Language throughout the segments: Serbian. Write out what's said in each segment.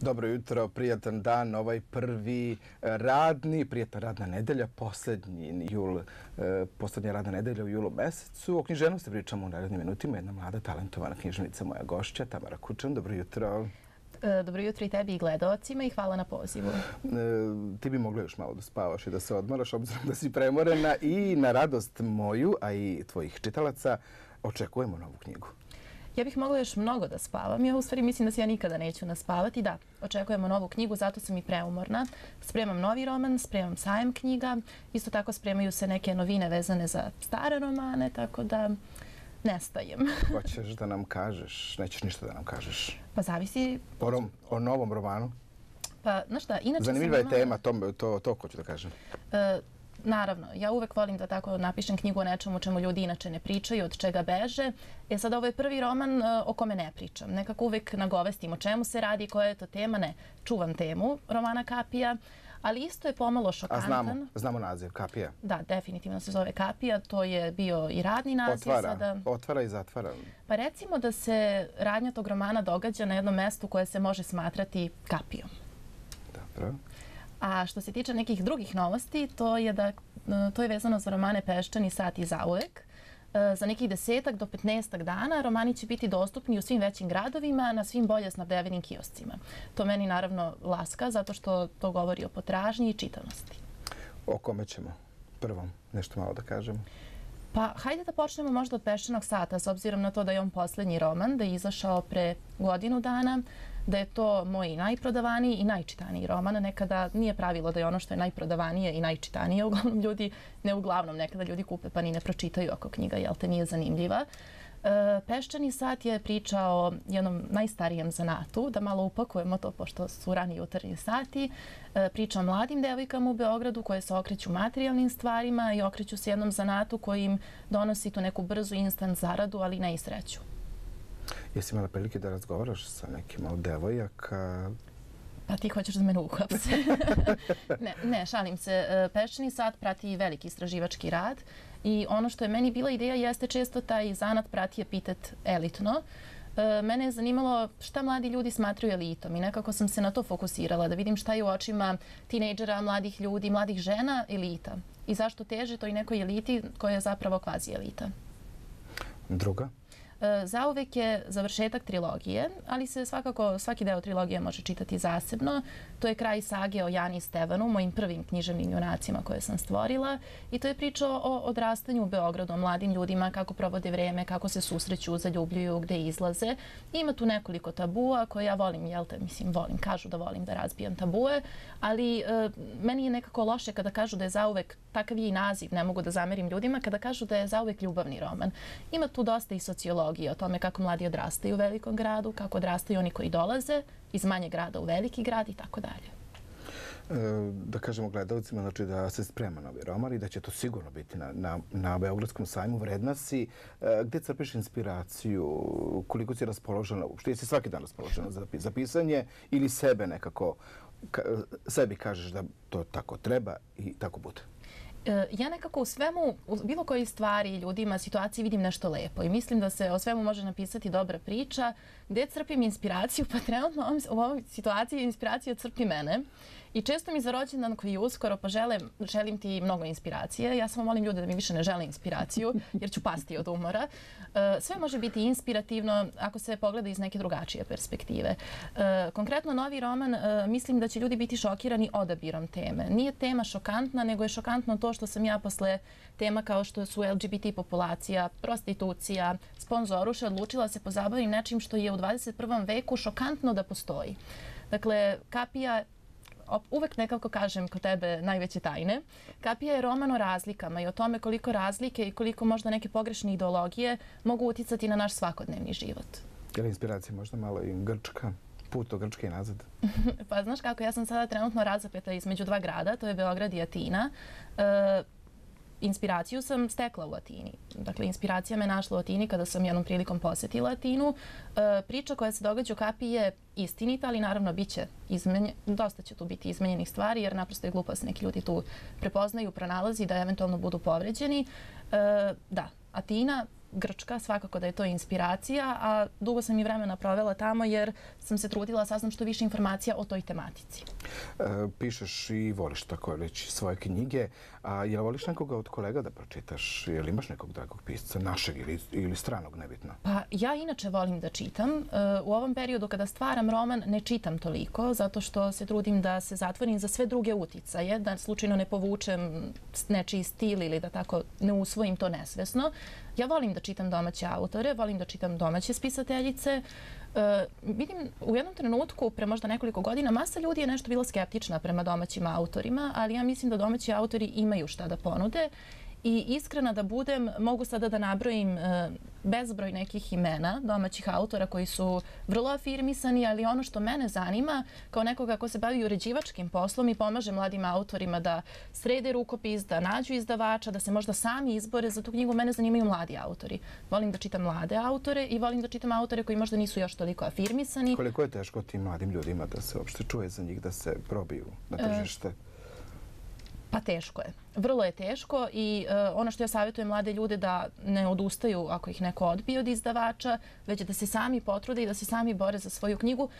Dobro jutro, prijatan dan, ovaj prvi radni, prijatna radna nedelja, poslednji jul, e, poslednja radna nedelja u julu mesecu. O književnosti pričamo u narednim minutima. Jedna mlada, talentovana književnica, moja gošća, Tamara Kučan. Dobro jutro. E, dobro jutro i tebi i gledalcima i hvala na pozivu. E, ti bi mogla još malo da spavaš i da se odmaraš, obzirom da si premorena i na radost moju, a i tvojih čitalaca, očekujemo novu knjigu. Ja bih mogla još mnogo da spavam. Ja u stvari mislim da se ja nikada neću naspavati. Da, očekujemo novu knjigu, zato sam i preumorna. Spremam novi roman, spremam sajem knjiga. Isto tako spremaju se neke novine vezane za stare romane, tako da nestajem. Hoćeš da nam kažeš? Nećeš ništa da nam kažeš? Pa zavisi... O, rom, o novom romanu? Pa, znaš šta, inače Zanimljiva je tema, to, to, to hoću da kažem. Uh, Naravno, ja uvek volim da tako napišem knjigu o nečemu o čemu ljudi inače ne pričaju, od čega beže. E sad, ovo je prvi roman e, o kome ne pričam. Nekako uvek nagovestim o čemu se radi, koja je to tema. Ne, čuvam temu romana Kapija, ali isto je pomalo šokantan. A znamo, znamo naziv, Kapija. Da, definitivno se zove Kapija. To je bio i radni naziv. Otvara, sada. otvara i zatvara. Pa recimo da se radnja tog romana događa na jednom mestu koje se može smatrati Kapijom. Dobro. A što se tiče nekih drugih novosti, to je da e, to je vezano za romane Peščani sat i zauvek. E, za nekih desetak do 15 dana romani će biti dostupni u svim većim gradovima na svim bolje snabdevenim kioscima. To meni naravno laska zato što to govori o potražnji i čitanosti. O kome ćemo prvom nešto malo da kažemo? Pa, hajde da počnemo možda od Peščanog sata, s obzirom na to da je on poslednji roman, da je izašao pre godinu dana, da je to moj najprodavaniji i najčitaniji roman. Nekada nije pravilo da je ono što je najprodavanije i najčitanije. Uglavnom ljudi, ne uglavnom, nekada ljudi kupe pa ni ne pročitaju ako knjiga, jel te, nije zanimljiva. E, Peščani sat je priča o jednom najstarijem zanatu, da malo upakujemo to pošto su rani jutarnji sati. E, priča o mladim devojkama u Beogradu koje se okreću materijalnim stvarima i okreću se jednom zanatu koji im donosi tu neku brzu instant zaradu, ali ne i sreću. Jesi imala prilike da razgovaraš sa nekim od devojaka? Pa ti hoćeš da me uhapse. ne, ne, šalim se. E, Peščani sat prati veliki istraživački rad i ono što je meni bila ideja jeste često taj zanat prati epitet elitno. E, mene je zanimalo šta mladi ljudi smatruju elitom i nekako sam se na to fokusirala, da vidim šta je u očima tinejdžera, mladih ljudi, mladih žena elita i zašto teže toj nekoj eliti koja je zapravo kvazi elita. Druga? E, zauvek je završetak trilogije, ali se svakako svaki deo trilogije može čitati zasebno. To je kraj sage o Jani i Stevanu, mojim prvim književnim junacima koje sam stvorila i to je priča o odrastanju u Beogradu, o mladim ljudima, kako provode vreme, kako se susreću, zaljubljuju, gde izlaze. Ima tu nekoliko tabua koje ja volim, jel te, mislim, volim, kažu da volim da razbijam tabue, ali e, meni je nekako loše kada kažu da je zauvek, takav je i naziv, ne mogu da zamerim ljudima, kada kažu da je zauvek ljubavni roman. Ima tu dosta i sociologije sociologije o tome kako mladi odrastaju u velikom gradu, kako odrastaju oni koji dolaze iz manje grada u veliki grad i tako dalje. E, da kažemo gledalcima, znači da se sprema novi roman i da će to sigurno biti na, na, na Beogradskom sajmu. Vredna si. E, gde crpiš inspiraciju? Koliko si raspoložena? Što jesi svaki dan raspoložena za, za pisanje ili sebe nekako, ka, sebi kažeš da to tako treba i tako bude? E, ja nekako u svemu, u bilo kojoj stvari, ljudima, situaciji vidim nešto lepo i mislim da se o svemu može napisati dobra priča. Gde crpim inspiraciju? Pa trenutno u ovoj situaciji inspiracija crpi mene. I često mi za rođendan koji je uskoro, pa želim, želim ti mnogo inspiracije. Ja samo molim ljude da mi više ne žele inspiraciju, jer ću pasti od umora. E, sve može biti inspirativno ako se pogleda iz neke drugačije perspektive. E, konkretno novi roman, e, mislim da će ljudi biti šokirani odabirom teme. Nije tema šokantna, nego je šokantno to što sam ja posle tema kao što su LGBT populacija, prostitucija, sponzoruše, odlučila se pozabavim nečim što je u 21. veku šokantno da postoji. Dakle, kapija uvek nekako kažem kod tebe najveće tajne. Kapija je roman o razlikama i o tome koliko razlike i koliko možda neke pogrešne ideologije mogu uticati na naš svakodnevni život. Je li inspiracija možda malo i grčka? put od Grčke i nazad? pa znaš kako, ja sam sada trenutno razapeta između dva grada, to je Beograd i Atina. E, inspiraciju sam stekla u Atini. Dakle, inspiracija me našla u Atini kada sam jednom prilikom posetila Atinu. E, priča koja se događa u Kapiji je istinita, ali naravno bit će izmenje, dosta će tu biti izmenjenih stvari, jer naprosto je se neki ljudi tu prepoznaju, pronalazi da eventualno budu povređeni. E, da, Atina, Grčka, svakako da je to inspiracija, a dugo sam i vremena provela tamo jer sam se trudila saznam što više informacija o toj tematici. E, pišeš i voliš tako reći svoje knjige, a jel voliš nekoga od kolega da pročitaš? Jel imaš nekog dragog pisca, našeg ili, ili stranog, nebitno? Pa ja inače volim da čitam. E, u ovom periodu kada stvaram roman ne čitam toliko, zato što se trudim da se zatvorim za sve druge uticaje, da slučajno ne povučem nečiji stil ili da tako ne usvojim to nesvesno. Ja volim da čitam domaće autore, volim da čitam domaće spisateljice. E, vidim u jednom trenutku, pre možda nekoliko godina, masa ljudi je nešto bila skeptična prema domaćim autorima, ali ja mislim da domaći autori imaju šta da ponude I iskrena da budem, mogu sada da nabrojim e, bezbroj nekih imena domaćih autora koji su vrlo afirmisani, ali ono što mene zanima kao nekoga ko se bavi uređivačkim poslom i pomaže mladim autorima da srede rukopis, da nađu izdavača, da se možda sami izbore za tu knjigu, mene zanimaju mladi autori. Volim da čitam mlade autore i volim da čitam autore koji možda nisu još toliko afirmisani. Koliko je teško tim mladim ljudima da se uopšte čuje za njih, da se probiju na e, tržište? E, Pa teško je. Vrlo je teško i uh, ono što ja savjetujem mlade ljude da ne odustaju ako ih neko odbije od izdavača, već da se sami potrude i da se sami bore za svoju knjigu. Uh,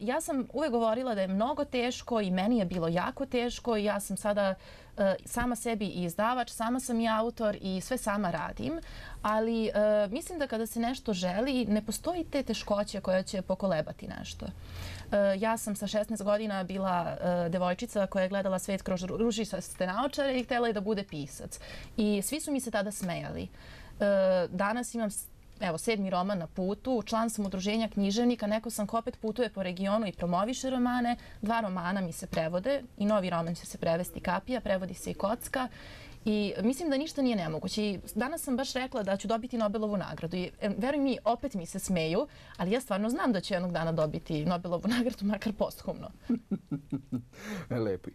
ja sam uvek govorila da je mnogo teško i meni je bilo jako teško i ja sam sada uh, sama sebi i izdavač, sama sam i autor i sve sama radim, ali mislim da kada se nešto želi ne postoji te teškoće koja će pokolebati nešto. E, ja sam sa 16 godina bila e, devojčica koja je gledala svet kroz ružisaste naočare i htjela je da bude pisac. I svi su mi se tada smejali. E, danas imam evo, sedmi roman na putu, član sam udruženja književnika, neko sam ko opet putuje po regionu i promoviše romane, dva romana mi se prevode i novi roman će se prevesti Kapija, prevodi se i Kocka I mislim da ništa nije nemoguće. I danas sam baš rekla da ću dobiti Nobelovu nagradu. I veruj mi, opet mi se smeju, ali ja stvarno znam da ću jednog dana dobiti Nobelovu nagradu, makar posthumno. Lepo.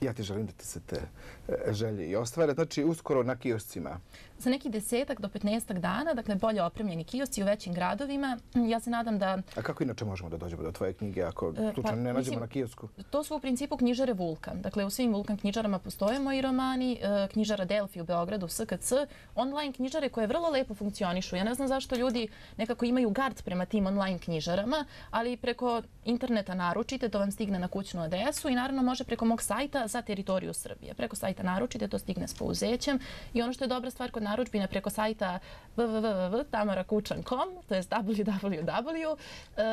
Ja ti želim da ti se te e, želje i ostvare. Znači, uskoro na kioscima za neki desetak do 15 dana, dakle bolje opremljeni kiosci u većim gradovima. Ja se nadam da... A kako inače možemo da dođemo do tvoje knjige ako e, slučajno pa, ne nađemo na kiosku? To su u principu knjižare Vulkan. Dakle, u svim Vulkan knjižarama postoje moji romani. E, knjižara Delfi u Beogradu, SKC. Online knjižare koje vrlo lepo funkcionišu. Ja ne znam zašto ljudi nekako imaju gard prema tim online knjižarama, ali preko interneta naručite, to vam stigne na kućnu adresu i naravno može preko mog sajta za teritoriju Srbije. Preko sajta naručite, to stigne s pouzećem. I ono što je dobra stvar kod narudžbine preko sajta www.tamarakučan.com, to je www,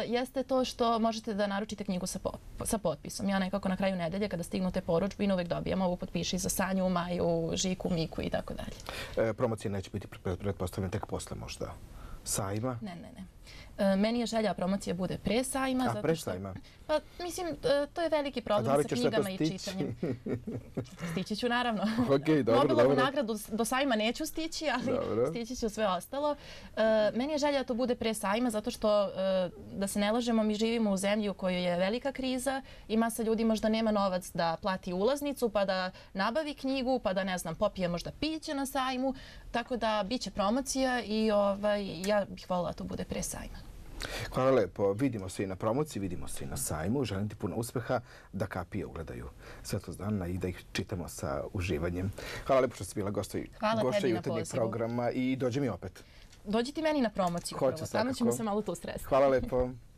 jeste to što možete da naručite knjigu sa, sa potpisom. Ja nekako na kraju nedelje kada stignu te poručbine uvek dobijam ovu potpiši za Sanju, Maju, Žiku, Miku i tako dalje. E, promocije neće biti pretpostavljene tek posle možda sajma? Ne, ne, ne. E, meni je želja promocije bude pre sajma. A pre sajma? Pa, mislim, e, to je veliki problem sa knjigama i čitanjem. Stići ću, naravno. Okay, dobro, Nobelovu dobro. nagradu do sajma neću stići, ali dobro. stići ću sve ostalo. E, meni je želja da to bude pre sajma, zato što, da se ne lažemo, mi živimo u zemlji u kojoj je velika kriza i masa ljudi možda nema novac da plati ulaznicu, pa da nabavi knjigu, pa da, ne znam, popije možda piće na sajmu. Tako da, bit će promocija i ovaj, ja bih volila da to bude pre sajma. Hvala lepo. Vidimo se i na promociji, vidimo se i na sajmu. Želim ti puno uspeha da kapije ugledaju Svetlost dana i da ih čitamo sa uživanjem. Hvala lepo što si bila gošća jutarnjeg programa i dođe mi opet. Dođi ti meni na promociju. Hoće Tamo ćemo se malo tu stresiti. Hvala lepo.